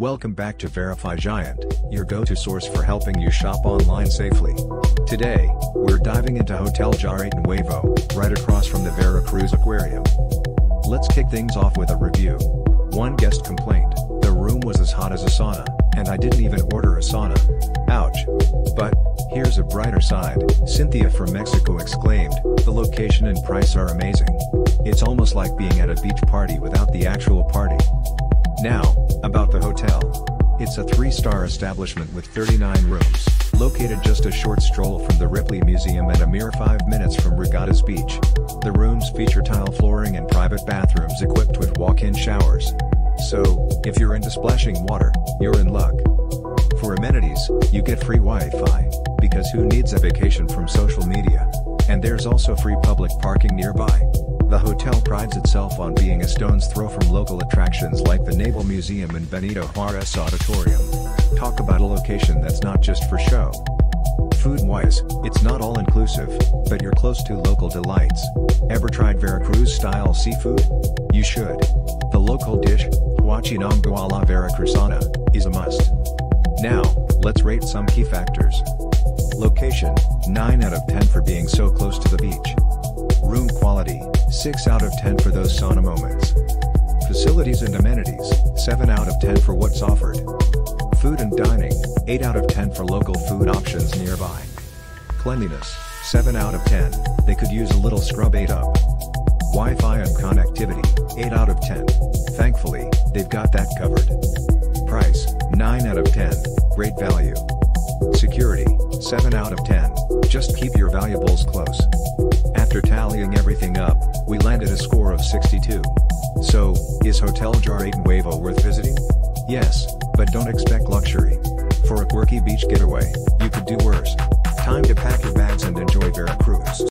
Welcome back to Verify Giant, your go-to source for helping you shop online safely. Today, we're diving into Hotel Jar8 Nuevo, right across from the Veracruz Aquarium. Let's kick things off with a review. One guest complained, the room was as hot as a sauna, and I didn't even order a sauna. Ouch. But, here's a brighter side, Cynthia from Mexico exclaimed, the location and price are amazing. It's almost like being at a beach party without the actual party. Now, about the hotel. It's a three-star establishment with 39 rooms, located just a short stroll from the Ripley Museum and a mere 5 minutes from Regattas Beach. The rooms feature tile flooring and private bathrooms equipped with walk-in showers. So, if you're into splashing water, you're in luck. For amenities, you get free Wi-Fi, because who needs a vacation from social media? And there's also free public parking nearby. The hotel prides itself on being a stone's throw from local attractions like the Naval Museum and Benito Juarez Auditorium. Talk about a location that's not just for show. Food-wise, it's not all-inclusive, but you're close to local delights. Ever tried Veracruz-style seafood? You should. The local dish, Huachinango a la Veracruzana, is a must. Now, let's rate some key factors. Location, 9 out of 10 for being so close to the beach. Room quality, 6 out of 10 for those sauna moments. Facilities and amenities, 7 out of 10 for what's offered. Food and dining, 8 out of 10 for local food options nearby. Cleanliness, 7 out of 10, they could use a little scrub 8 up. Wi-Fi and connectivity, 8 out of 10. Thankfully, they've got that covered. Price, 9 out of 10, great value. Security, 7 out of 10, just keep your valuables close. After tallying everything up, we landed a score of 62. So, is Hotel Jar8 Nuevo worth visiting? Yes, but don't expect luxury. For a quirky beach getaway, you could do